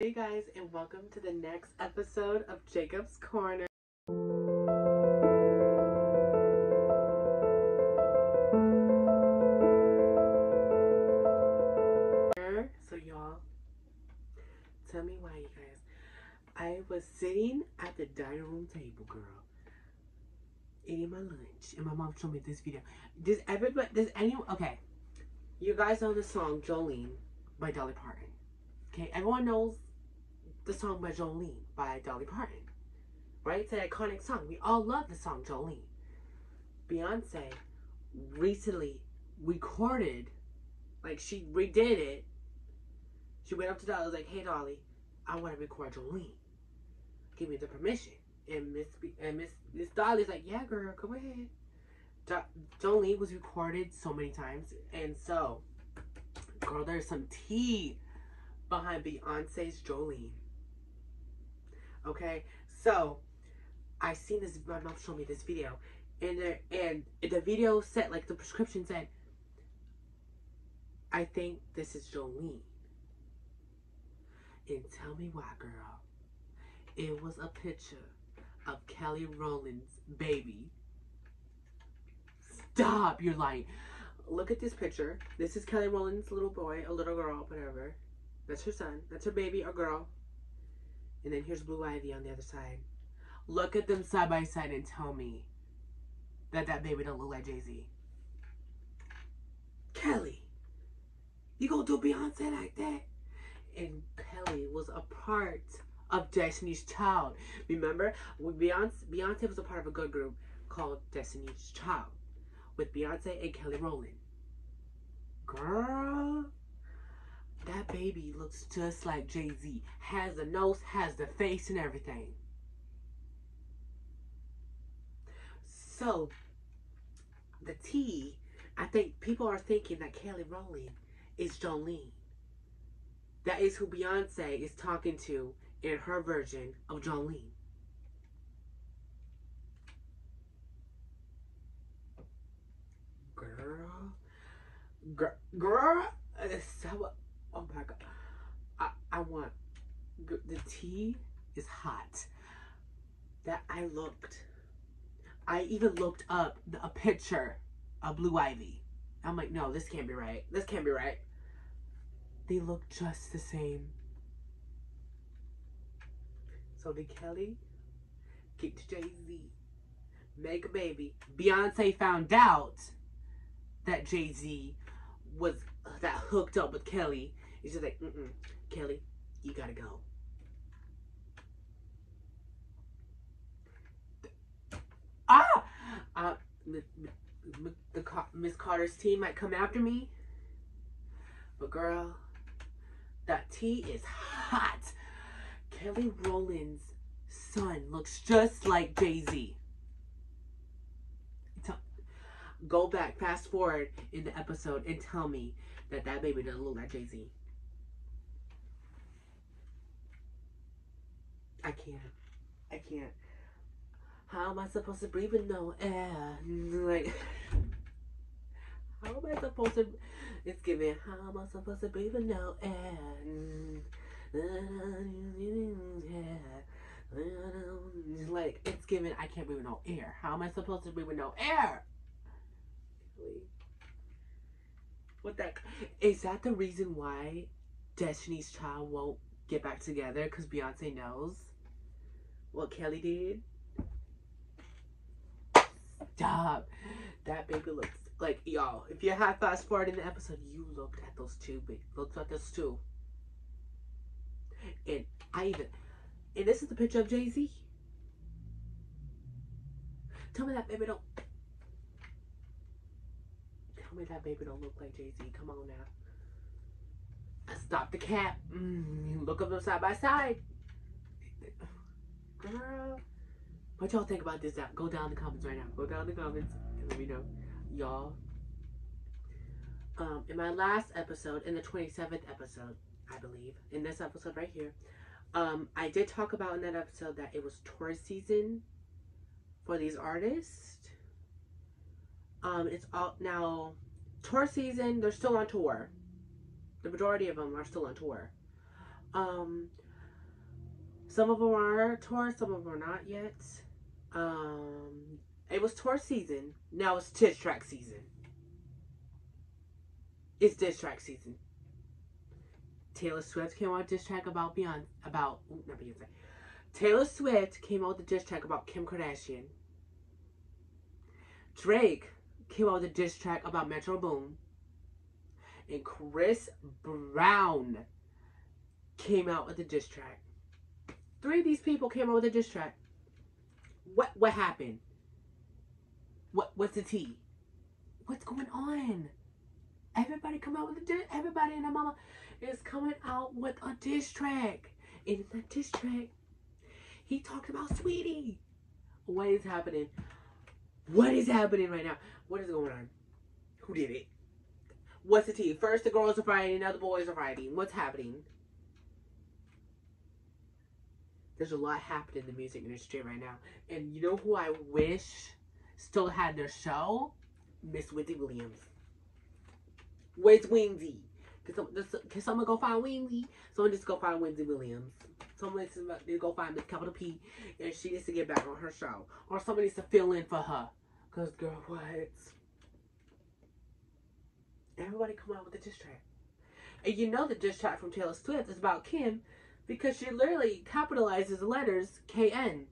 Hey guys, and welcome to the next episode of Jacob's Corner. So, y'all, tell me why, you guys. I was sitting at the dining room table, girl, eating my lunch, and my mom showed me this video. Does everybody, does anyone, okay, you guys know the song Jolene by Dolly Parton. Okay, everyone knows the song by Jolene by Dolly Parton. Right? It's an iconic song. We all love the song Jolene. Beyonce recently recorded, like she redid it. She went up to Dolly, was like, "Hey Dolly, I want to record Jolene. Give me the permission." And Miss and Miss Miss Dolly's like, "Yeah, girl, go ahead." Jo- Jolene was recorded so many times, and so, girl, there's some tea behind Beyonce's Jolene. Okay, so I seen this. My mom showed me this video, and there, and the video said like the prescription said, "I think this is Jolene." And tell me why, girl. It was a picture of Kelly Rowland's baby. Stop! You're lying. Look at this picture. This is Kelly Rowland's little boy, a little girl, whatever. That's her son. That's her baby or girl. And then here's Blue Ivy on the other side. Look at them side by side and tell me that that baby don't look like Jay Z. Kelly, you gonna do Beyonce like that? And Kelly was a part of Destiny's Child. Remember, Beyonce, Beyonce was a part of a good group called Destiny's Child with Beyonce and Kelly Rowland. Girl, that baby looks just like Jay Z. Has the nose, has the face, and everything. So, the T, I think people are thinking that Kelly Rowland is Jolene. That is who Beyonce is talking to in her version of Jolene. Girl, girl, girl, so Oh my god. I, I want the tea is hot. That I looked. I even looked up a picture of Blue Ivy. I'm like, no, this can't be right. This can't be right. They look just the same. So did Kelly get to Jay Z, make a baby. Beyonce found out that Jay Z was that hooked up with Kelly. He's just like, mm-mm, Kelly, you gotta go. Ah! Uh, the Miss Carter's team might come after me. But girl, that tea is hot. Kelly Rowland's son looks just like Jay-Z. Go back, fast forward in the episode and tell me that that baby doesn't look like Jay-Z. I can't. I can't. How am I supposed to breathe with no air? Like, how am I supposed to? It's giving. How am I supposed to breathe with no air? Like it's giving. I can't breathe with no air. How am I supposed to breathe with no air? What that? Is that the reason why Destiny's Child won't get back together? Because Beyonce knows what Kelly did. Stop. That baby looks like y'all. If you had fast forward in the episode, you looked at those two. Looked at those two. And I even, and this is the picture of Jay Z. Tell me that baby don't. Tell me that baby don't look like Jay Z. Come on now. Stop the cap. Mm, look at them side by side. Girl. What y'all think about this? Go down in the comments right now. Go down in the comments and let me know. Y'all. Um, in my last episode, in the 27th episode, I believe, in this episode right here, um, I did talk about in that episode that it was tour season for these artists. Um, it's all now tour season. They're still on tour. The majority of them are still on tour. Um, Some of them are tour, some of them are not yet. Um, it was tour season. Now it's diss track season. It's diss track season. Taylor Swift came out with a diss track about Beyonce, about not Beyonce. Taylor Swift came out with a diss track about Kim Kardashian. Drake came out with a diss track about Metro Boom. And Chris Brown came out with a diss track. Three of these people came out with a diss track. What what happened? What what's the tea? What's going on? Everybody come out with a diss. Everybody and their mama is coming out with a diss track. And in that diss track, he talked about sweetie. What is happening? What is happening right now? What is going on? Who did it? What's the tea? First the girls are fighting, now the boys are fighting. What's happening? There's a lot happening in the music industry right now. And you know who I wish still had their show? Miss Wendy Williams. Where's Wendy? Can someone go find Wendy? Someone just go find Wendy Williams. Someone needs to go find Miss Capital P and she needs to get back on her show. Or somebody needs to fill in for her. Because, girl, what? Everybody come out with a diss track. And you know the diss track from Taylor Swift is about Kim because she literally capitalizes the letters KN.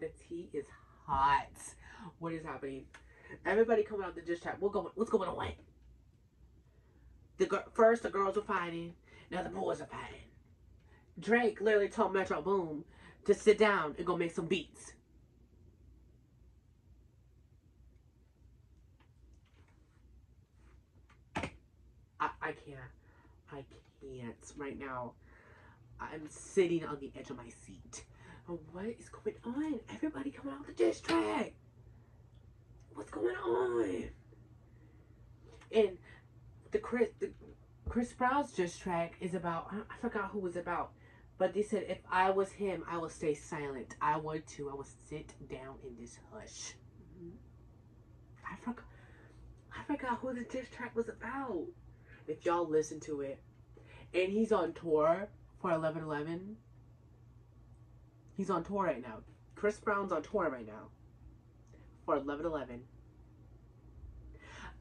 The tea is hot. What is happening? Everybody coming out the diss track. What going? What's going on? The first the girls were fighting. Now the boys are fighting. Drake literally told Metro Boom to sit down and go make some beats. I, can't. I can't right now. I'm sitting on the edge of my seat. What is going on? Everybody come out the diss track. What's going on? And the Chris the Chris Brown's diss track is about I forgot who was about, but they said if I was him, I would stay silent. I would too. I would sit down in this hush. Mm-hmm. I forgot. I forgot who the diss track was about. If y'all listen to it, and he's on tour for 1111. He's on tour right now. Chris Brown's on tour right now for 1111.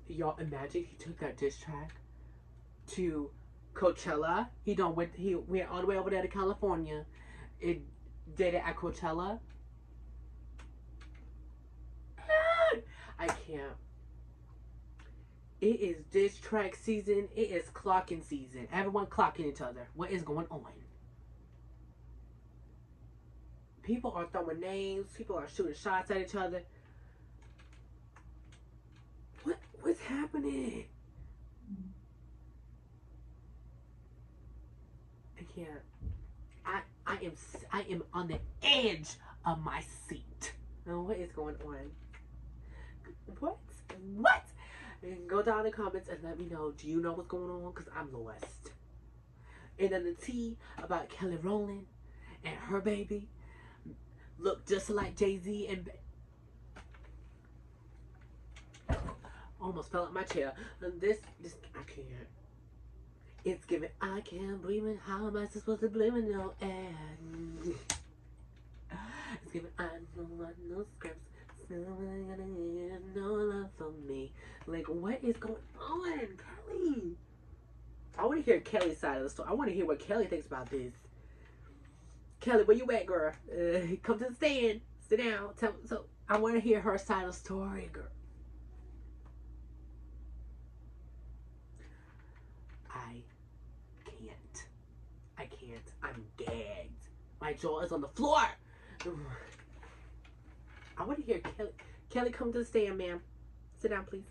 Y'all imagine he took that diss track to Coachella. He don't went he went all the way over there to California. It did it at Coachella. Ah! I can't. It is diss track season. It is clocking season. Everyone clocking each other. What is going on? People are throwing names. People are shooting shots at each other. What what's happening? I can't. I I am I am on the edge of my seat. Now, what is going on? What? What? And go down in the comments and let me know. Do you know what's going on? Because I'm lost. And then the tea about Kelly Rowland and her baby look just like Jay Z and. Almost fell out my chair. And this, this, I can't. It's giving, I can't breathe. And how am I supposed to blame it? No, and it's giving, I don't want no scripts. No love for me. Like, what is going on, Kelly? I want to hear Kelly's side of the story. I want to hear what Kelly thinks about this. Kelly, where you at, girl? Uh, come to the stand. Sit down. Tell, so I want to hear her side of the story, girl. I can't. I can't. I'm gagged. My jaw is on the floor. I want to hear Kelly. Kelly, come to the stand, ma'am. Sit down, please.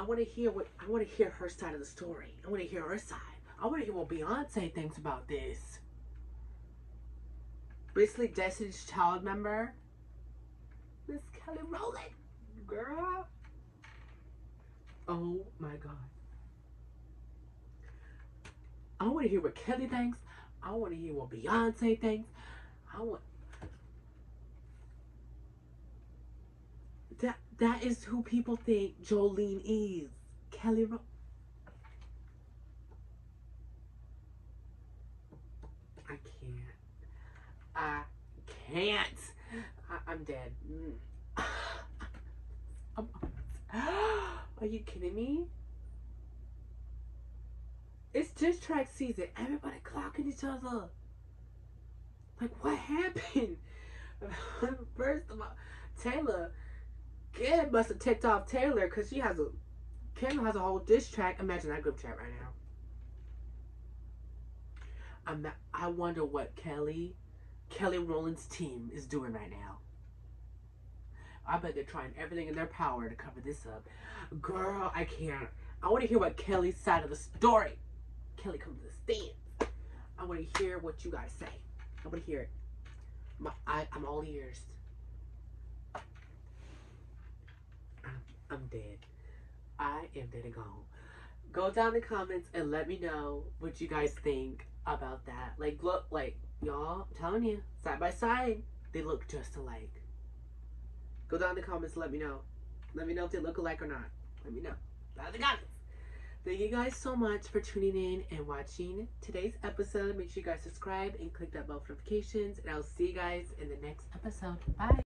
I want to hear what I want to hear her side of the story. I want to hear her side. I want to hear what Beyonce thinks about this. Recently, Destiny's Child member, Miss Kelly Rowland, girl. Oh my God. I want to hear what Kelly thinks. I want to hear what Beyonce thinks. I want That that is who people think Jolene is. Kelly Ro I can't. I can't. I, am dead. Mm. I'm, are you kidding me? It's just track season. Everybody clocking each other. Like, what happened? First of all, Taylor Kim must have ticked off Taylor because she has a, Kim has a whole diss track. Imagine that group chat right now. I'm not, I wonder what Kelly, Kelly Rowland's team is doing right now. I bet they're trying everything in their power to cover this up. Girl, I can't. I want to hear what Kelly's side of the story. Kelly, come to the stand. I want to hear what you guys say. I want to hear it. My, I, I'm all ears. I'm, dead. I am dead and gone. Go down in the comments and let me know what you guys think about that. Like, look, like, y'all, I'm telling you, side by side, they look just alike. Go down in the comments let me know. Let me know if they look alike or not. Let me know. Down in the comments. Thank you guys so much for tuning in and watching today's episode. Make sure you guys subscribe and click that bell for notifications. And I'll see you guys in the next episode. Bye.